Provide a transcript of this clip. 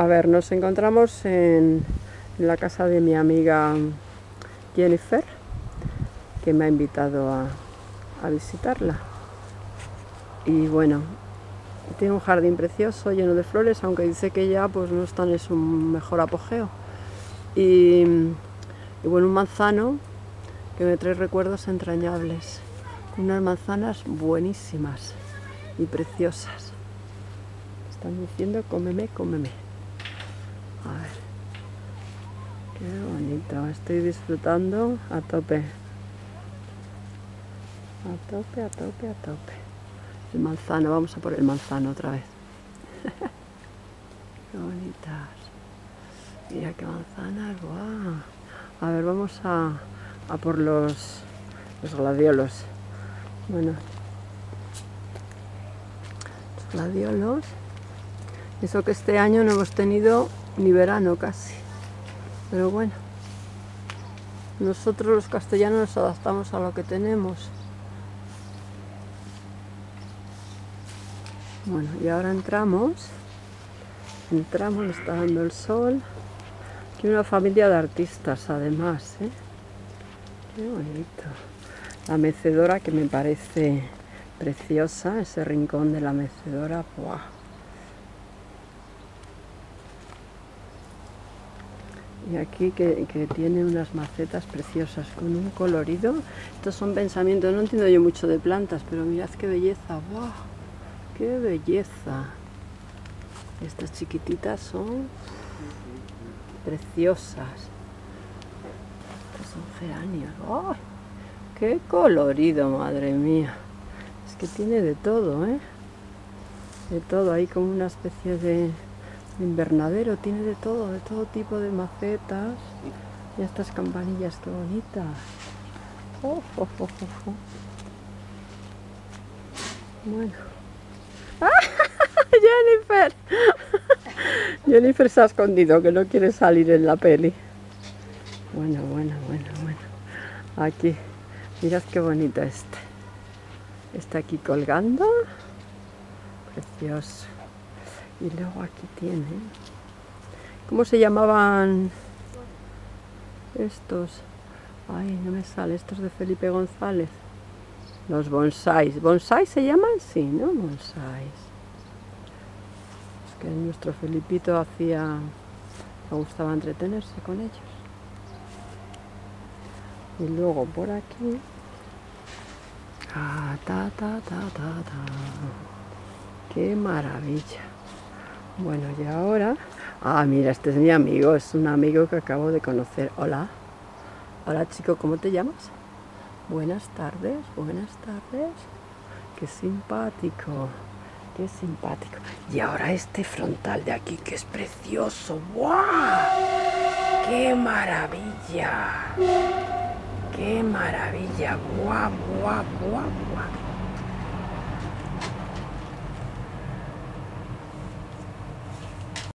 A ver, nos encontramos en, la casa de mi amiga Jennifer, que me ha invitado a, visitarla. Y bueno, tiene un jardín precioso, lleno de flores, aunque dice que ya pues no están en su mejor apogeo. Y, y bueno, un manzano que me trae recuerdos entrañables. Unas manzanas buenísimas y preciosas. Están diciendo cómeme, cómeme. A ver. Qué bonito. Estoy disfrutando a tope. A tope, a tope, a tope. El manzano, vamos a por el manzano otra vez. qué bonitas. Mira qué manzanas, guau. A ver, vamos a, a por los, los gladiolos. Bueno, los gladiolos. Eso que este año no hemos tenido ni verano casi. Pero bueno, nosotros los castellanos nos adaptamos a lo que tenemos. Bueno, y ahora entramos. Entramos, está dando el sol. Aquí una familia de artistas además, ¿eh? Qué bonito. La mecedora que me parece preciosa, ese rincón de la mecedora. ¡buah! Y aquí que, que, tiene unas macetas preciosas con un colorido. Estos son pensamientos, no entiendo yo mucho de plantas, pero mirad qué belleza. ¡Wow! ¡Qué belleza! Estas chiquititas son preciosas. Estos son geranios. ¡Oh! ¡Qué colorido, madre mía! Es que tiene de todo, ¿eh? De todo, hay como una especie de invernadero, tiene de todo, de todo tipo de macetas. Y estas campanillas, qué bonitas. Oh, oh, oh, bueno. Jennifer. Jennifer se ha escondido, que no quiere salir en la peli. Bueno, bueno, bueno, bueno. Aquí, mirad qué bonito este. Está aquí colgando. Precioso. Y luego aquí tiene. ¿Cómo se llamaban estos? Ay, no me sale. Estos de Felipe González. Los bonsáis. ¿Bonsáis se llaman? Sí, ¿no? Bonsáis. Es que nuestro Felipito hacía... Me gustaba entretenerse con ellos. Y luego por aquí... Ah, ta, ta, ta, ta, ta. ¡Qué maravilla! Bueno, y ahora... Ah, mira, este es mi amigo. Es un amigo que acabo de conocer. Hola. Hola, chico, ¿cómo te llamas? Buenas tardes, buenas tardes. Qué simpático, qué simpático. Y ahora este frontal de aquí que es precioso. ¡Guau! ¡Qué maravilla! ¡Qué maravilla! ¡Guau, guau, guau, guau!